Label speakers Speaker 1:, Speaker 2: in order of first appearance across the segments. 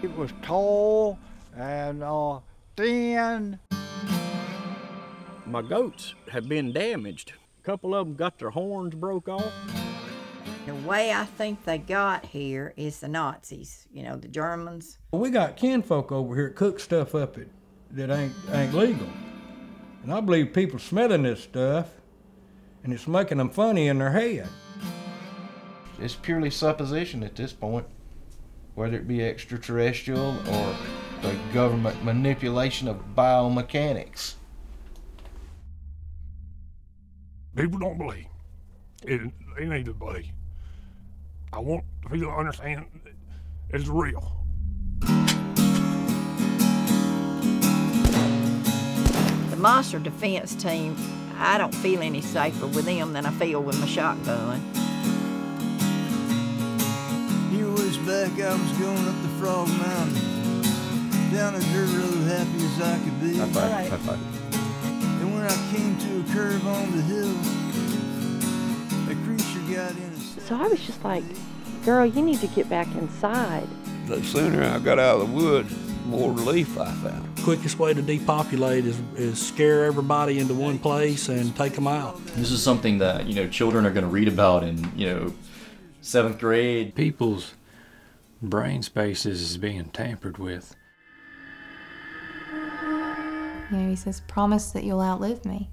Speaker 1: It was tall and uh, thin.
Speaker 2: My goats have been damaged. A couple of them got their horns broke off.
Speaker 3: The way I think they got here is the Nazis, you know, the Germans.
Speaker 4: We got kinfolk over here that cook stuff up that, that ain't, ain't legal. And I believe people smelling this stuff and it's making them funny in their head.
Speaker 5: It's purely supposition at this point, whether it be extraterrestrial or the government manipulation of biomechanics.
Speaker 6: People don't believe. It, they need to believe. I want people to understand it's real.
Speaker 3: The monster defense team, I don't feel any safer with them than I feel with my shotgun.
Speaker 7: Was back, I was going up the Frog Mountain, down a dirt road, happy as I could be.
Speaker 5: High five, high five.
Speaker 7: And when I came to a curve on the hill, a creature got in a
Speaker 8: So I was just like, girl, you need to get back inside.
Speaker 9: The sooner I got out of the woods, more relief I found.
Speaker 10: Quickest way to depopulate is, is scare everybody into one place and take them out.
Speaker 11: This is something that, you know, children are going to read about in, you know, seventh grade.
Speaker 12: People's brain spaces is being tampered with.
Speaker 13: You know, he says, promise that you'll outlive me.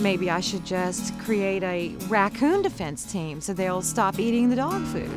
Speaker 14: Maybe I should just create a raccoon defense team so they'll stop eating the dog food.